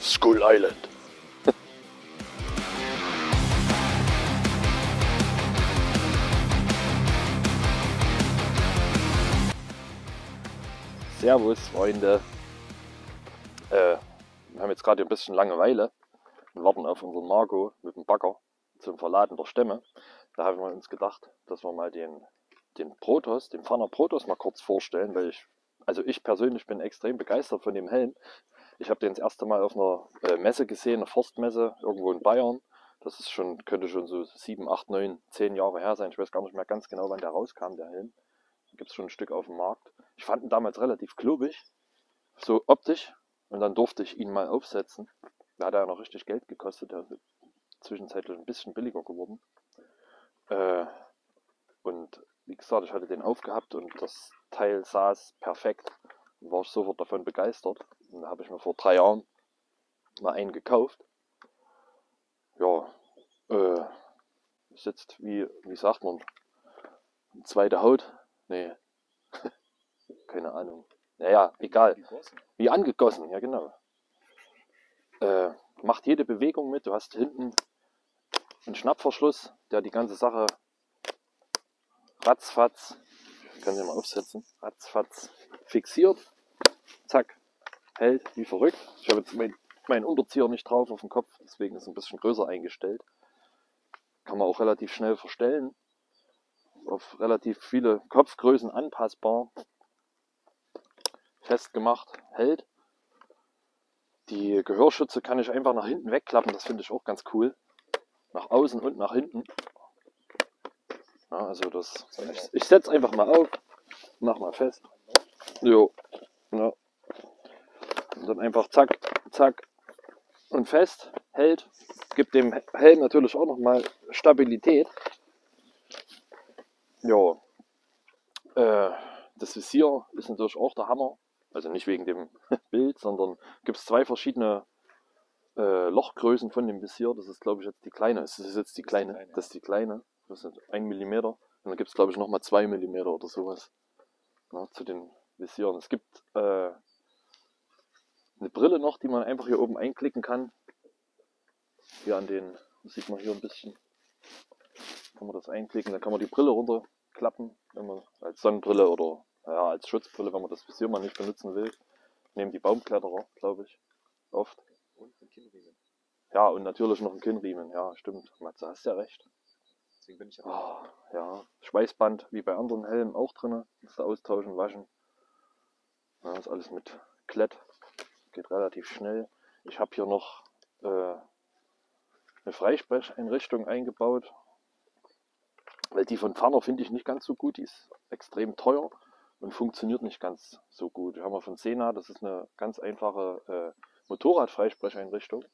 Skull Island. Servus, Freunde. Äh, wir haben jetzt gerade ein bisschen Langeweile und warten auf unseren Marco mit dem Bagger zum Verladen der Stämme. Da haben wir uns gedacht, dass wir mal den, den Protoss, den Pfanner Protoss mal kurz vorstellen, weil ich, also ich persönlich bin extrem begeistert von dem Helm. Ich habe den das erste Mal auf einer äh, Messe gesehen, einer Forstmesse irgendwo in Bayern. Das ist schon, könnte schon so 7, 8, 9, 10 Jahre her sein. Ich weiß gar nicht mehr ganz genau, wann der rauskam, der Helm. Gibt es schon ein Stück auf dem Markt. Ich fand ihn damals relativ klobig, so optisch. Und dann durfte ich ihn mal aufsetzen. Da hat er ja noch richtig Geld gekostet. Der ist zwischenzeitlich ein bisschen billiger geworden. Äh, und wie gesagt, ich hatte den aufgehabt und das Teil saß perfekt. Und war ich sofort davon begeistert. Da habe ich mir vor drei Jahren mal einen gekauft. Ja, äh, sitzt wie, wie sagt man, zweite Haut. Nee, keine Ahnung. Naja, egal. Wie angegossen, ja genau. Äh, macht jede Bewegung mit. Du hast hinten einen Schnappverschluss, der die ganze Sache ratzfatz, kann sie mal aufsetzen, ratzfatz fixiert. Zack, hält wie verrückt. Ich habe jetzt meinen mein Unterzieher nicht drauf auf dem Kopf, deswegen ist es ein bisschen größer eingestellt. Kann man auch relativ schnell verstellen. Auf relativ viele Kopfgrößen anpassbar festgemacht hält. Die Gehörschütze kann ich einfach nach hinten wegklappen, das finde ich auch ganz cool. Nach außen und nach hinten. Ja, also das. Ich, ich setze einfach mal auf, mach mal fest. Jo. Ja. Und dann einfach zack, zack und fest hält. Gibt dem Helm natürlich auch nochmal Stabilität. Ja. Äh, das Visier ist natürlich auch der Hammer. Also nicht wegen dem Bild, sondern gibt es zwei verschiedene äh, Lochgrößen von dem Visier. Das ist, glaube ich, jetzt die kleine. Das ist jetzt die kleine. Das ist die kleine. Das ist ein Millimeter. Und dann gibt es, glaube ich, nochmal zwei Millimeter oder sowas. Ja, zu den Visieren. Es gibt äh, eine Brille noch, die man einfach hier oben einklicken kann. Hier an den, das sieht man hier ein bisschen. Kann man das einklicken, dann kann man die Brille runterklappen, wenn man als Sonnenbrille oder ja, als Schutzbrille, wenn man das Visier mal nicht benutzen will. Nehmen die Baumkletterer, glaube ich, oft. Und ein Kinnriemen. Ja, und natürlich noch ein Kinnriemen, ja, stimmt. Matze, hast ja recht. Deswegen bin ich ja. Oh, ja, Schweißband, wie bei anderen Helmen auch drin. Musst du austauschen, waschen. Ja, ist alles mit Klett. Geht relativ schnell. Ich habe hier noch äh, eine Freisprecheinrichtung eingebaut. Weil die von Pfanner finde ich nicht ganz so gut. Die ist extrem teuer und funktioniert nicht ganz so gut. Wir haben wir von Sena, das ist eine ganz einfache äh, Motorradfreisprecheinrichtung.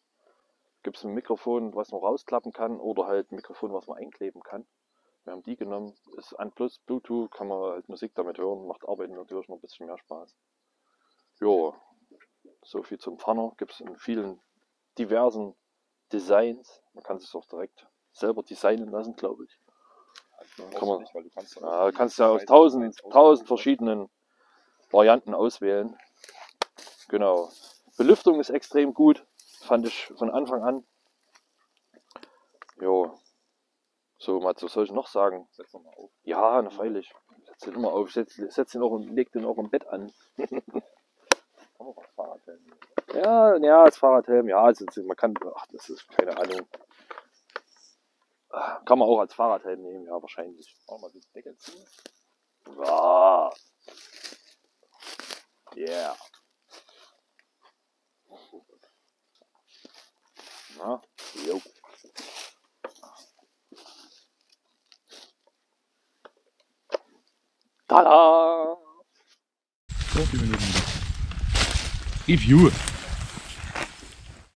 Gibt es ein Mikrofon, was man rausklappen kann oder halt ein Mikrofon, was man einkleben kann. Wir haben die genommen, ist an plus Bluetooth, kann man halt Musik damit hören, macht Arbeiten natürlich noch ein bisschen mehr Spaß. Jo, so viel zum Pfanner. Gibt es in vielen diversen Designs. Man kann es auch direkt selber designen lassen, glaube ich. Kann man, nicht, du kannst ja, kannst ja aus tausend, tausend verschiedenen Varianten auswählen. Genau. Belüftung ist extrem gut, fand ich von Anfang an. Jo. So, Mats, was soll ich noch sagen? Setz doch mal auf. Ja, na freilich. Setz den immer auf. Setz, setz den auch und leg den auch im Bett an. Ja, ja, als Fahrradhelm, ja, also man kann, ach, das ist keine Ahnung. Ah, Kann man auch als Fahrradhelm nehmen, ja, wahrscheinlich. Mach mal den Deckel zu. Ah. Yeah. Na, jo. Tada! So, die Minuten wieder. Review.